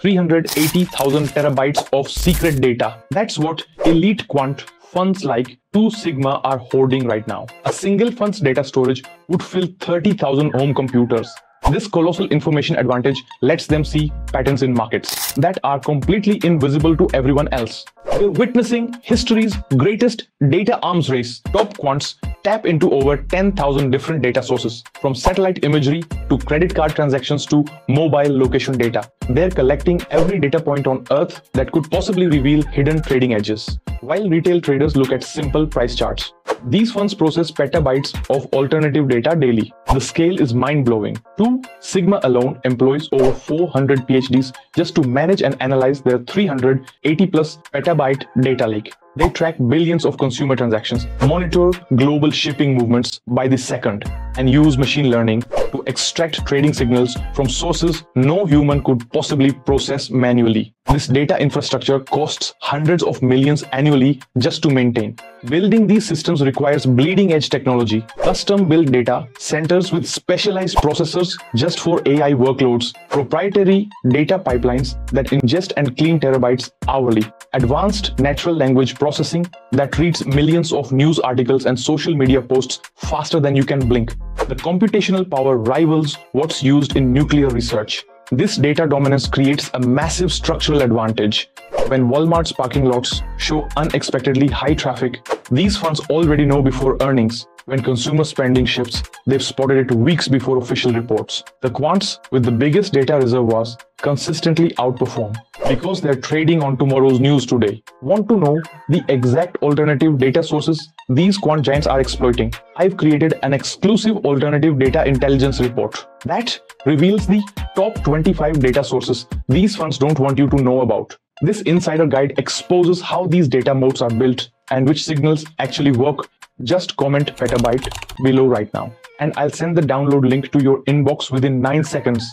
380,000 terabytes of secret data. That's what elite quant funds like Two Sigma are hoarding right now. A single fund's data storage would fill 30,000 home computers. This colossal information advantage lets them see patterns in markets that are completely invisible to everyone else. We're witnessing history's greatest data arms race. Top quants tap into over 10,000 different data sources, from satellite imagery to credit card transactions to mobile location data. They're collecting every data point on Earth that could possibly reveal hidden trading edges. While retail traders look at simple price charts, these funds process petabytes of alternative data daily. The scale is mind-blowing. Two Sigma alone employs over 400 PhDs just to manage and analyze their 380 plus petabyte data lake. They track billions of consumer transactions, monitor global shipping movements by the second, and use machine learning to extract trading signals from sources no human could possibly process manually. This data infrastructure costs hundreds of millions annually just to maintain. Building these systems requires bleeding edge technology, custom built data centers with specialized processors just for AI workloads, proprietary data pipelines that ingest and clean terabytes hourly, advanced natural language processing that reads millions of news articles and social media posts faster than you can blink. The computational power rivals what's used in nuclear research. This data dominance creates a massive structural advantage. When Walmart's parking lots show unexpectedly high traffic, these funds already know before earnings. When consumer spending shifts, they've spotted it weeks before official reports. The quants with the biggest data reservoirs consistently outperform because they're trading on tomorrow's news today. Want to know the exact alternative data sources these quant giants are exploiting? I've created an exclusive alternative data intelligence report that reveals the top 25 data sources these funds don't want you to know about. This insider guide exposes how these data moats are built and which signals actually work. Just comment petabyte below right now and I'll send the download link to your inbox within 9 seconds.